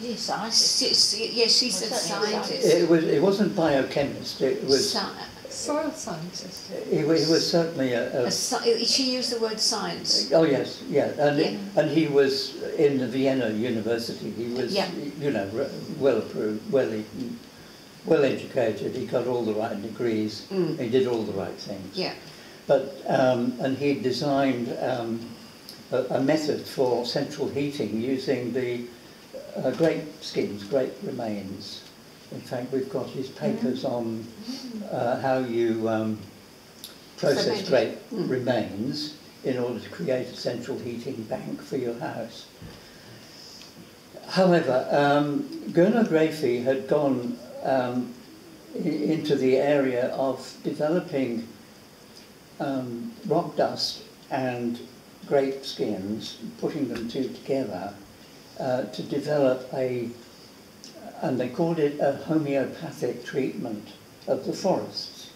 Yes, scientist. S- s- Yes, she said a scientist. It was. It wasn't biochemist. It was. Sci- Soil scientist. He, wa- he was certainly a, a a sci- she used the word science. Oh yes, yeah, and Yeah. and he was in the Vienna University. He was, Yeah. you know, well approved, well well educated. He got all the right degrees. Mm. He did all the right things. Yeah. But um, and he designed um, a, a method for central heating using the uh, grape skins, great remains. In fact, we've got his papers on uh, how you um, process grape Mm. remains in order to create a central heating bank for your house. However, um, Gernot had gone um, into the area of developing um, rock dust and grape skins, putting them two together uh, to develop a, and they called it a homeopathic treatment of the forests.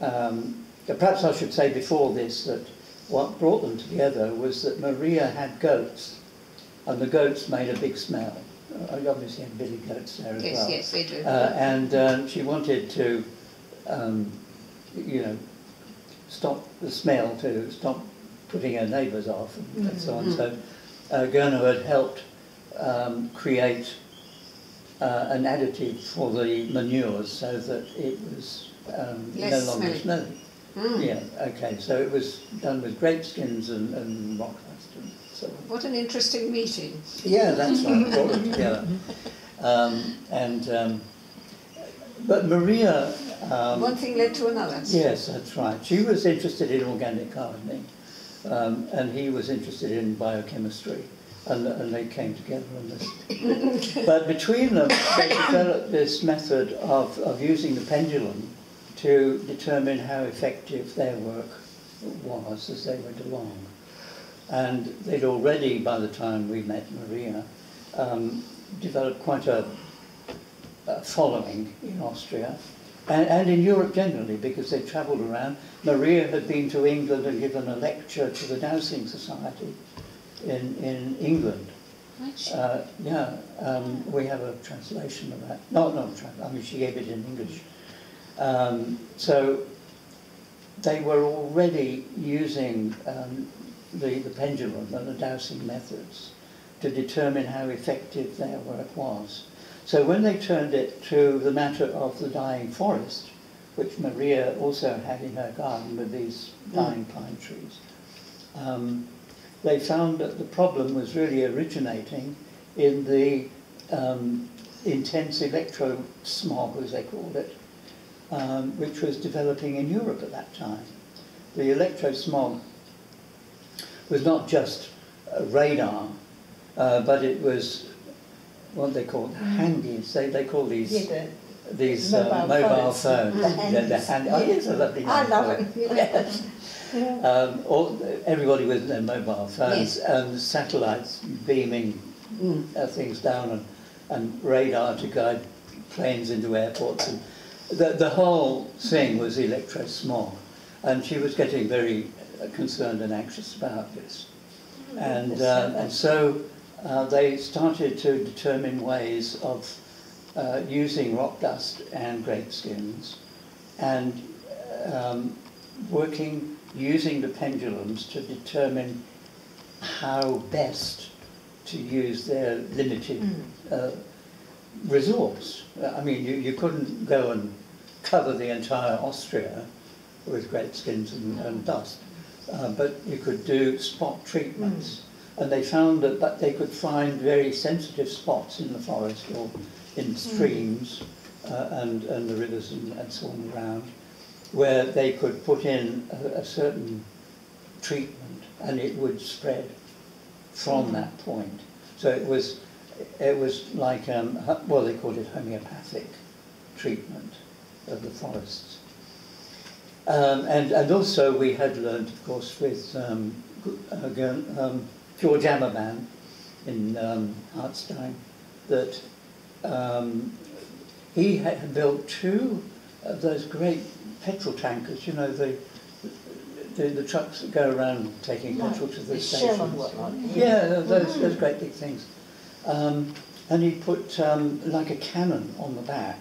Um, perhaps I should say before this that what brought them together was that Maria had goats, and the goats made a big smell. Uh, I obviously had billy goats there as Yes, well. yes, they do. Uh, and uh, she wanted to, um, you know, stop the smell, to stop putting her neighbours off and, and so on. Mhm. So uh, Gernot had helped um, create uh, an additive for the manures so that it was um, no longer smelly. smelly. Mm. Yeah, okay, so it was done with grape skins and, and rock dust and so on. What an interesting meeting. Yeah, that's right, brought them together. Um, and, um, but Maria, um, One thing led to another. yes, that's right. She was interested in organic gardening, um, and he was interested in biochemistry, and, and they came together on this. but between them, they developed this method of, of using the pendulum to determine how effective their work was as they went along. And they'd already, by the time we met Maria, um, developed quite a, a following in Austria and, and in Europe generally because they travelled around. Maria had been to England and given a lecture to the Dowsing Society in, in England. Uh, yeah, um, we have a translation of that. No, translation, I mean, she gave it in English. Um, so they were already using um, the, the pendulum and the dowsing methods to determine how effective their work was. So when they turned it to the matter of the dying forest, which Maria also had in her garden with these dying pine trees, um, they found that the problem was really originating in the um, intense electro smog, as they called it, um, which was developing in Europe at that time. The electro smog was not just radar, uh, but it was what they called handies. They, they call these Yeah, these Mobile uh, mobile phones. phones. The The, the oh, yes, I love it. Yes. Yeah. Um, all, everybody with their mobile phones Yes. and satellites beaming Mm. uh, things down and, and radar to guide planes into airports. And the, the whole thing was electro smog. And she was getting very uh, concerned and anxious about this. And, uh, and so uh, they started to determine ways of uh, using rock dust and grape skins and um, working using the pendulums to determine how best to use their limited uh, resource. I mean, you, you couldn't go and cover the entire Austria with grape skins and, and dust, uh, but you could do spot treatments. And they found that, that they could find very sensitive spots in the forest or in the streams uh, and, and the rivers and, and so on around where they could put in a, a certain treatment and it would spread from that point. So it was, it was like, um, well, they called it homeopathic treatment of the forests. Um, and, and also we had learned, of course, with um, uh, um, George Ammerman in um, Hartstein, that um, he had built two of those great petrol tankers, you know, the, the, the trucks that go around taking Right. petrol to the The Shell and stations. whatnot. Yeah, those, those great big things. Um, and he put um, like a cannon on the back,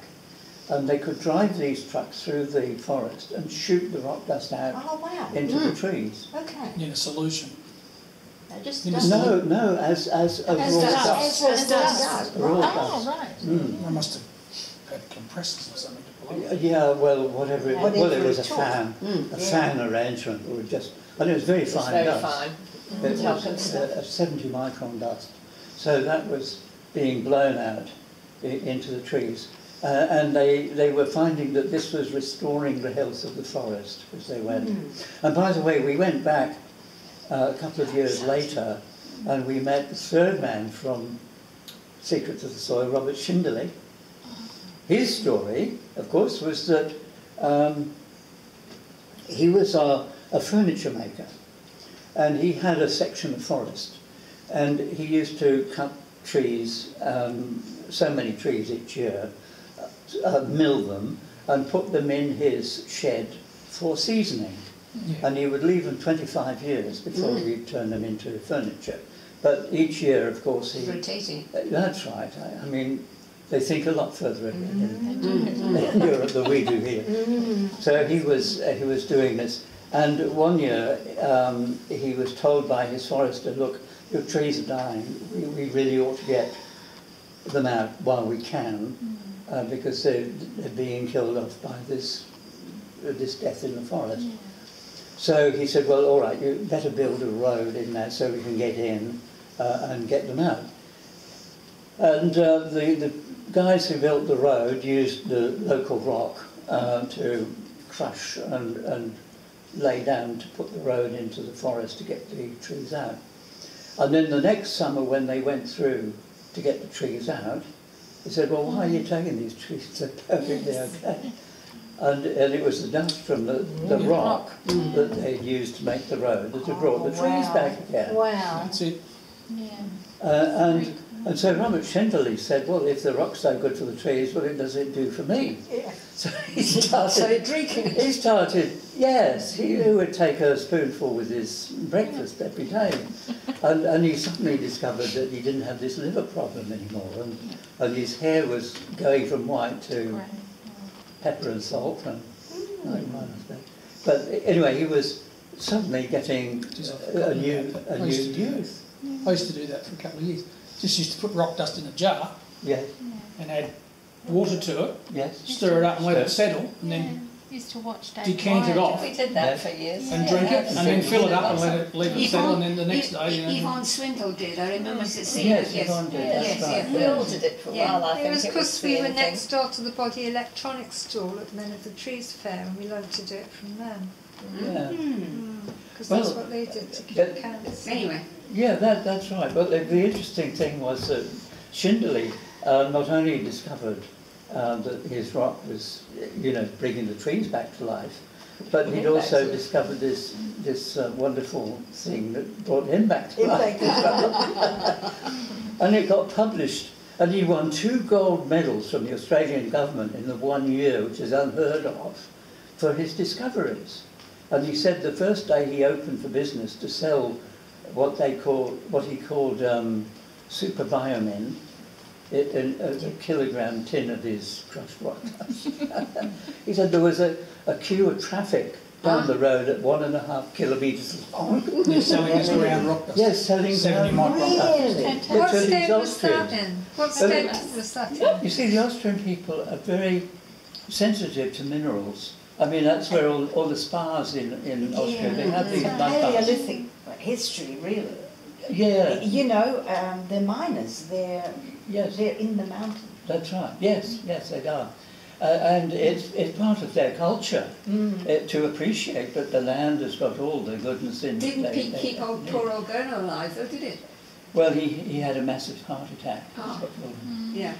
and they could drive these trucks through the forest and shoot the rock dust out Oh, wow. into the trees. Okay. Need a solution. That just does. No, no, as as a As raw dust. dust. As as dust. Raw Right. dust. Oh, right. Mm. They must have had compressors or something to blow it. Yeah, well, whatever. It, Whatever well, it was a fan, Mm, a yeah. fan arrangement, or just, and it was very It's fine very dust. fine. It was stuff. a, a 70 micron dust. So that was being blown out i- into the trees. Uh, and they, they were finding that this was restoring the health of the forest as they went. And by the way, we went back uh, a couple of years later and we met the third man from Secrets of the Soil, Robert Schindele. His story, of course, was that um, he was a, a furniture maker and he had a section of forest and he used to cut trees, um, so many trees each year, uh, mill them and put them in his shed for seasoning. Yeah. And he would leave them 25 years before he'd turn them into furniture. But each year, of course, he... Rotating. Uh, That's right. I, I mean, they think a lot further ahead in, in Europe than we do here. So he was uh, he was doing this, and one year um, he was told by his forester, "Look, your trees are dying. We, we really ought to get them out while we can, uh, because they're, they're being killed off by this uh, this death in the forest." So he said, "Well, all right, you better build a road in there so we can get in uh, and get them out." And uh, the, the guys who built the road used the local rock uh, to crush and, and lay down to put the road into the forest to get the trees out. And then the next summer when they went through to get the trees out, they said, well, why are you taking these trees? They're perfectly okay. And, and it was the dust from the, the rock that they'd used to make the road that had brought the trees wow. back again. Wow. That's it. Uh, and, and so Robert Schindele said, well, if the rock's so good for the trees, what it does it do for me? Yeah. So he started, drinking he started, yes, he, he would take a spoonful with his breakfast every day. And, and he suddenly discovered that he didn't have this liver problem anymore. And, and his hair was going from white to pepper and salt. And, like mine. But anyway, he was suddenly getting a, a new, about that. a I new used to youth. I used to do that for a couple of years. Just used to put rock dust in a jar Yes, and add water to it, yes. stir it up and let it settle, and then Used to watch Dave Decant it off. We did that for years. and Yeah, drink it, and then fill it up and let it leave it settle, and then the next Yv- day, you know. Yvonne Swindle did, I remember mm. seeing Yes, it, yes. Yvonne did, Yes, that's right. yeah, we all did it for a Yeah. while, I It think was it was because we were next door to the Body Electronics stall at Men of the Trees Fair and we learned to do it from them. Yeah. Mm. Mm. Because that's Well, what they did to keep that- cancer. Anyway, Yeah, that, that's right. But the, the interesting thing was that Schindele uh, not only discovered uh, that his rock was, you know, bringing the trees back to life, but he'd also discovered this this uh, wonderful thing that brought him back to life. And it got published, and he won two gold medals from the Australian government in the one year, which is unheard of, for his discoveries. And he said the first day he opened for business to sell what they call, what he called um, super biomin, it, a, a, kilogram tin of his crushed rock dust. he said there was a, a queue of traffic down ah. the road at one and a half kilometres long. They're selling us ground rock dust. Yes, selling 70 ground micron. rock dust. Really? What state was that in? What state was that in? You see, the Austrian people are very sensitive to minerals. I mean, that's where all, all the spas in, in Austria, they have these It's a mud baths. Paleolithic history, really. Yeah, You know, um, they're miners. They're yes, they're in the mountains. that's right. Yes, yes, they are. Uh, and it's, it's part of their culture Mm. uh, to appreciate that the land has got all the goodness in it. didn't they- Pete they- keep old poor old Gernot alive though, did it? Well, he, he had a massive heart attack. what killed. Yeah.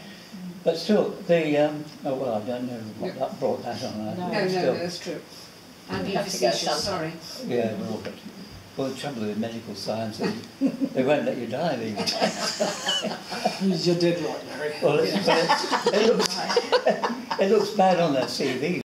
But still, the, um, oh, well, I don't know what that brought that on. I- No. No, no, still. no, that's true. And We you have to go facetious, sorry. Yeah, but, well, the trouble with medical science is they won't let you die these days. You're dead right, Larry. Well, it, it, looks, it looks bad on their CV,